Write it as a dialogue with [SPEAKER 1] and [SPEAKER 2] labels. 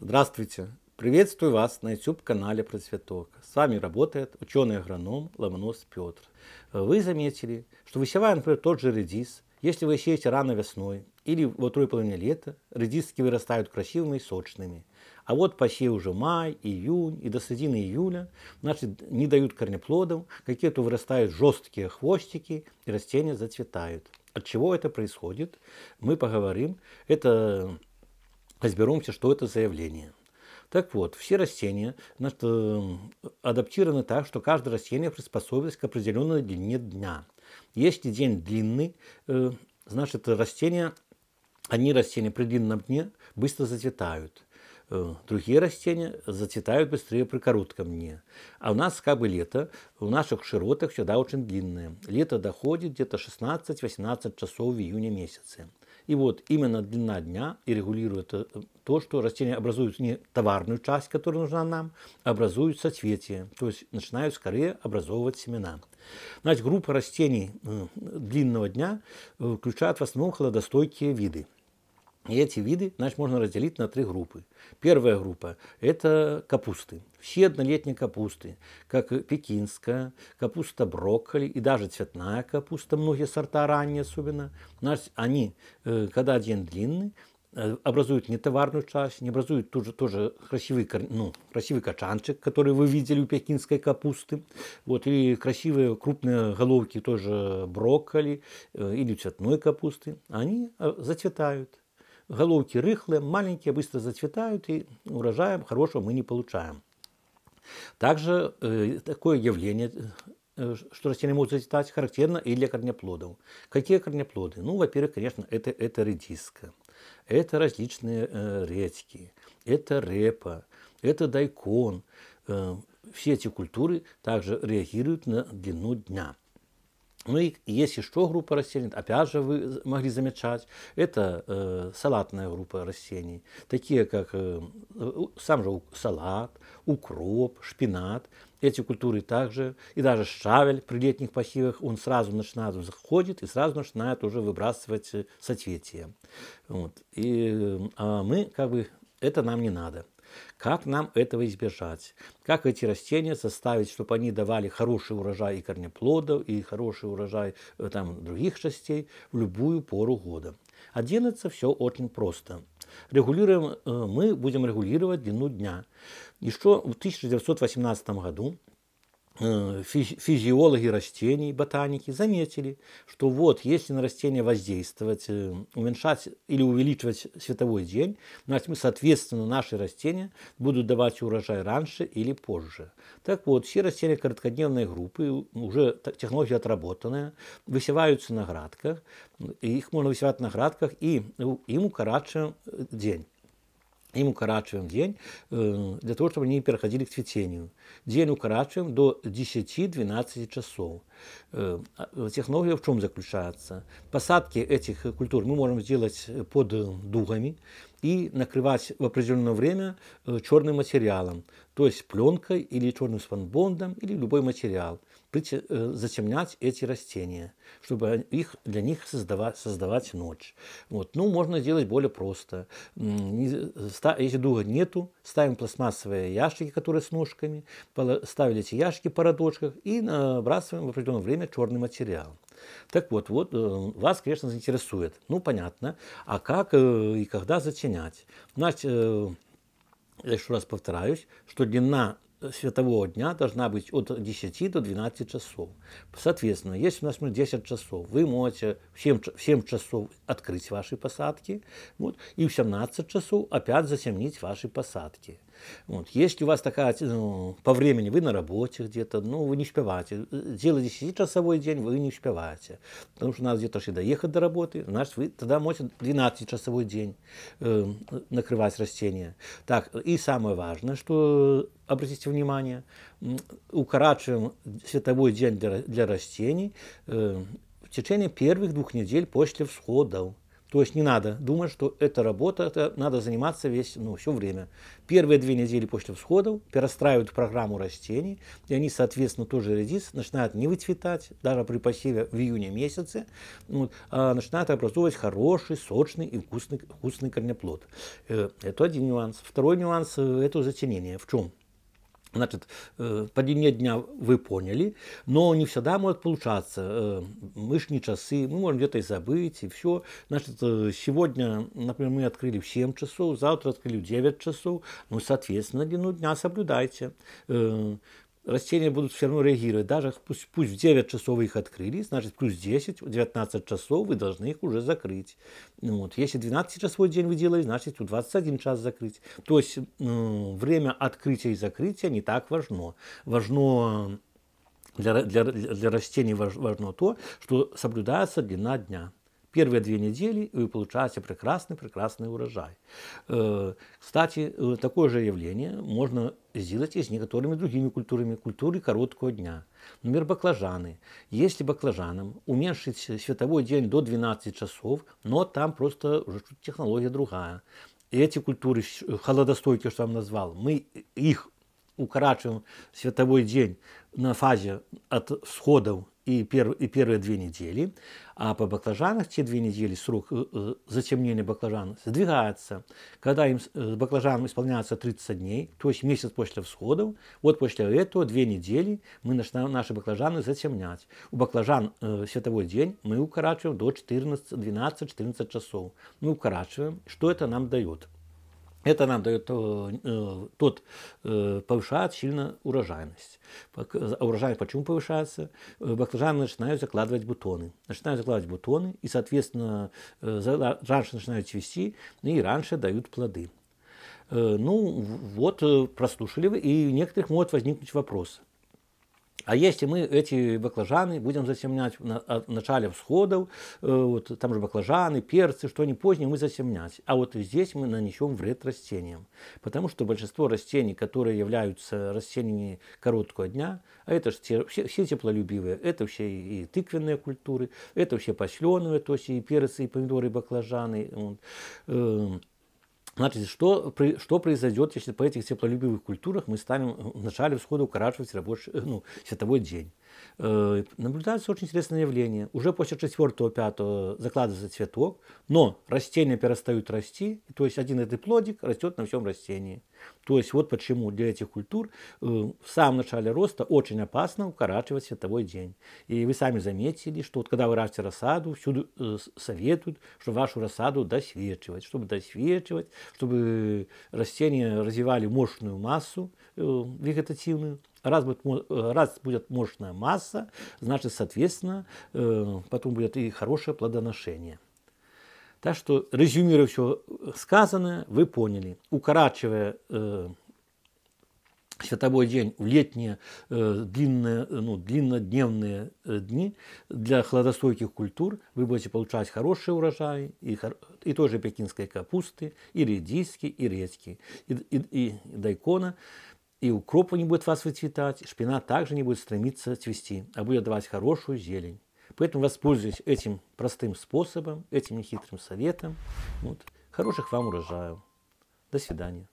[SPEAKER 1] Здравствуйте! Приветствую вас на YouTube-канале Процветок. С вами работает ученый-агроном Ломонос Петр. Вы заметили, что высевая, например, тот же редис, если вы сеете рано весной или во второй половине лета, редиски вырастают красивыми и сочными. А вот посев уже май, июнь и до середины июля, значит, не дают корнеплодов, какие-то вырастают жесткие хвостики и растения зацветают. От чего это происходит, мы поговорим. Это разберемся, что это за явление. Так вот, все растения значит, э, адаптированы так, что каждое растение приспособилось к определенной длине дня. Если день длинный, э, значит растения, одни растения при длинном дне быстро зацветают. Э, другие растения зацветают быстрее при коротком дне. А у нас как бы лето, в наших широтах всегда очень длинное. Лето доходит где-то 16-18 часов в июне месяце. И вот именно длина дня и регулирует э, то, что растения образуют не товарную часть, которая нужна нам, а образуют соцветия, то есть начинают скорее образовывать семена. Значит, группа растений длинного дня э, включает в основном холодостойкие виды – и эти виды значит, можно разделить на три группы. Первая группа – это капусты. Все однолетние капусты, как пекинская, капуста брокколи и даже цветная капуста, многие сорта ранние особенно, значит, они, э, когда день длинный, э, образуют не товарную часть, не образуют тоже, тоже красивый, ну, красивый качанчик, который вы видели у пекинской капусты, вот, или красивые крупные головки тоже брокколи э, или цветной капусты, они зацветают головки рыхлые, маленькие, быстро зацветают, и урожая хорошего мы не получаем. Также э, такое явление, э, что растения могут зацветать, характерно и для корнеплодов. Какие корнеплоды? Ну, во-первых, конечно, это, это редиска, это различные э, редьки, это репа, это дайкон. Э, все эти культуры также реагируют на длину дня. Ну и есть еще группа растений, опять же вы могли замечать, это э, салатная группа растений, такие как э, сам же салат, укроп, шпинат. Эти культуры также, и даже щавель при летних посевах, он сразу начинает, заходит и сразу начинает уже выбрасывать э, соцветия. Вот. И, э, а мы как бы, это нам не надо. Как нам этого избежать? Как эти растения заставить, чтобы они давали хороший урожай и корнеплодов, и хороший урожай э, там, других частей в любую пору года? А делается все очень просто. Регулируем, э, мы будем регулировать длину дня. Еще в 1918 году Э, физиологи растений, ботаники заметили, что вот если на растение воздействовать, э, уменьшать или увеличивать световой день, значит, соответственно, наши растения будут давать урожай раньше или позже. Так вот, все растения короткодневной группы, уже технология отработанная, высеваются на градках, их можно высевать на градках и им укорачиваем день им укорачиваем день э, для того, чтобы они переходили к цветению. День укорачиваем до 10-12 часов. Э, а, технология в чем заключается? Посадки этих культур мы можем сделать под дугами и накрывать в определенное время э, черным материалом, то есть пленкой или черным спанбондом или любой материал. Э, затемнять эти растения, чтобы их, для них создавать, создавать ночь. Вот. Ну, можно сделать более просто. Если дуга нету, ставим пластмассовые ящики, которые с ножками, ставили эти ящики по радочках и набрасываем в определенное время черный материал. Так вот, вот э, вас, конечно, заинтересует. Ну, понятно. А как э, и когда затенять? Значит, я еще раз повторяюсь, что длина светового дня должна быть от 10 до 12 часов. Соответственно, если у нас 10 часов, вы можете в 7, в 7 часов открыть ваши посадки, вот, и в 17 часов опять затемнить ваши посадки. Вот. Если у вас такая, ну, по времени вы на работе где-то, ну, вы не успеваете. Делать 10-часовой день вы не успеваете. Потому что надо где-то доехать до работы, значит, вы тогда можете 12-часовой день э, накрывать растения. Так, и самое важное, что обратите внимание, укорачиваем световой день для, для растений э, в течение первых двух недель после всходов. То есть не надо думать, что эта работа, это надо заниматься весь, ну, все время. Первые две недели после всходов перестраивают программу растений, и они, соответственно, тоже редис начинают не выцветать, даже при посеве в июне месяце, вот, а начинают образовывать хороший, сочный и вкусный, вкусный корнеплод. Э, это один нюанс. Второй нюанс э, – это затенение. В чем? Значит, э, длине дня вы поняли, но не всегда может получаться. Э, мы ж не часы, мы можем где-то и забыть, и все. Значит, э, сегодня, например, мы открыли в 7 часов, завтра открыли в 9 часов. Ну, соответственно, длину дня соблюдайте растения будут все равно реагировать. Даже пусть, пусть в 9 часов вы их открыли, значит плюс 10, в 19 часов вы должны их уже закрыть. Ну вот. Если 12-часовой день вы делаете, значит в 21 час закрыть. То есть ну, время открытия и закрытия не так важно. Важно для, для, для растений важно то, что соблюдается длина дня первые две недели вы получаете прекрасный-прекрасный урожай. Э, кстати, э, такое же явление можно сделать и с некоторыми другими культурами, культуры короткого дня. Например, баклажаны. Если баклажанам уменьшить световой день до 12 часов, но там просто уже технология другая. И эти культуры холодостойкие, что я вам назвал, мы их укорачиваем световой день на фазе от всходов и, пер, и первые две недели, а по баклажанах те две недели срок э, э, затемнения баклажан сдвигается. Когда им э, баклажанам исполняется 30 дней, то есть месяц после всходов, вот после этого две недели мы начинаем наши баклажаны затемнять. У баклажан э, световой день мы укорачиваем до 14, 12-14 часов. Мы укорачиваем. Что это нам дает? Это нам дает э, тот, э, повышает сильно урожайность. Урожайность почему повышается? Э, баклажаны начинают закладывать бутоны. Начинают закладывать бутоны, и, соответственно, раньше начинают цвести, и раньше дают плоды. Ну, вот, прослушали вы, и у некоторых может возникнуть вопрос. А если мы эти баклажаны будем затемнять на, в начале всходов, э, вот, там же баклажаны, перцы, что они позднее мы затемнять. А вот здесь мы нанесем вред растениям. Потому что большинство растений, которые являются растениями короткого дня, а это же все, все теплолюбивые, это все и тыквенные культуры, это все посленовые, то есть и перцы, и помидоры, и баклажаны. Вот, э, Значит, что, что произойдет, если по этих теплолюбивых культурах мы станем в начале всхода укорачивать рабочий, ну, световой день? Э, наблюдается очень интересное явление. Уже после 4-5 закладывается цветок, но растения перестают расти, то есть один этот плодик растет на всем растении. То есть вот почему для этих культур э, в самом начале роста очень опасно укорачивать световой день. И вы сами заметили, что вот когда вы растите рассаду, всюду э, советуют, что вашу рассаду досвечивать. Чтобы досвечивать, чтобы растения развивали мощную массу вегетативную, Раз будет, э, раз будет мощная масса, значит, соответственно, э, потом будет и хорошее плодоношение. Так что, резюмируя все сказанное, вы поняли. Укорачивая э, световой день в летние э, длинные, ну, длиннодневные э, дни для хладостойких культур вы будете получать хороший урожай и, и той же пекинской капусты, и редиски, и редьки, и, и, и дайкона и укроп не будет вас выцветать, шпинат также не будет стремиться цвести, а будет давать хорошую зелень. Поэтому воспользуйтесь этим простым способом, этим нехитрым советом. Вот. Хороших вам урожаев. До свидания.